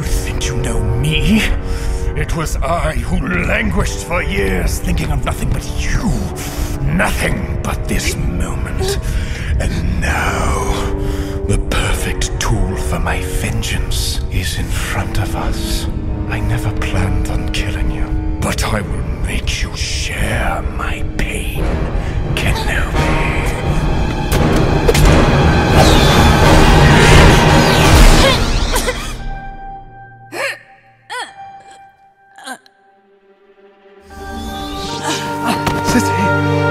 You think you know me? It was I who languished for years, thinking of nothing but you. Nothing but this moment. And now, the perfect tool for my vengeance is in front of us. I never planned on killing you, but I will make you. this